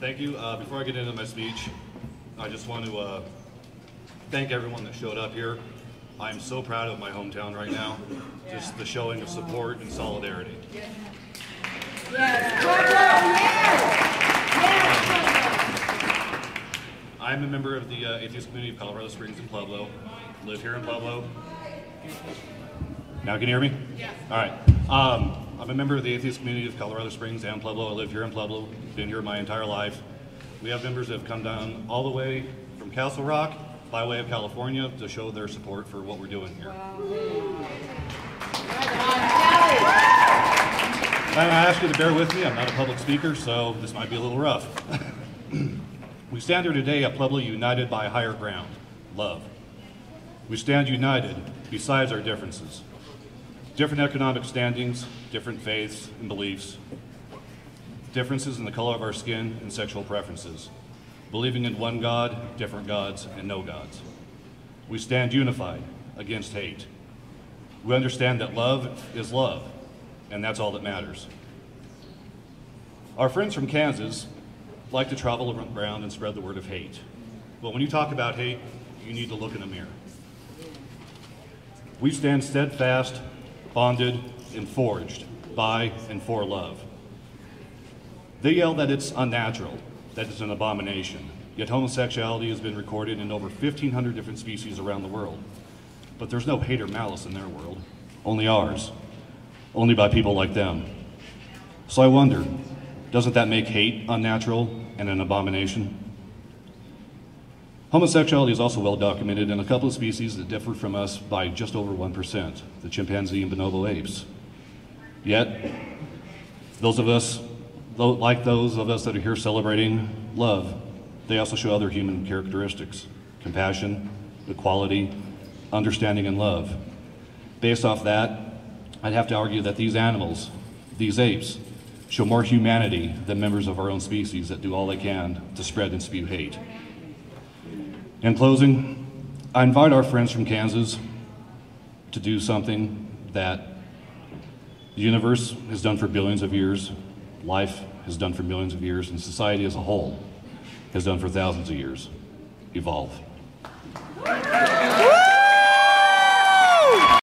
Thank you. Uh, before I get into my speech, I just want to uh, thank everyone that showed up here. I'm so proud of my hometown right now. Just the showing of support and solidarity. I'm a member of the uh, atheist community of Colorado Springs and Pueblo. Live here in Pueblo. Now can you hear me? Yes. All right. Um, I'm a member of the atheist community of Colorado Springs and Pueblo. I live here in Pueblo. Been here my entire life. We have members that have come down all the way from Castle Rock by way of California to show their support for what we're doing here. I ask you to bear with me. I'm not a public speaker, so this might be a little rough. we stand here today at Pueblo united by higher ground, love. We stand united besides our differences. Different economic standings, different faiths and beliefs, differences in the color of our skin and sexual preferences, believing in one God, different gods, and no gods. We stand unified against hate. We understand that love is love, and that's all that matters. Our friends from Kansas like to travel around and spread the word of hate. But when you talk about hate, you need to look in the mirror. We stand steadfast, bonded, and forged by and for love. They yell that it's unnatural, that it's an abomination, yet homosexuality has been recorded in over 1,500 different species around the world. But there's no hate or malice in their world, only ours only by people like them. So I wonder, doesn't that make hate unnatural and an abomination? Homosexuality is also well documented in a couple of species that differ from us by just over 1%, the chimpanzee and bonobo apes. Yet, those of us, like those of us that are here celebrating love, they also show other human characteristics compassion, equality, understanding, and love. Based off that, I'd have to argue that these animals, these apes, show more humanity than members of our own species that do all they can to spread and spew hate. In closing, I invite our friends from Kansas to do something that the universe has done for billions of years, life has done for millions of years, and society as a whole has done for thousands of years evolve.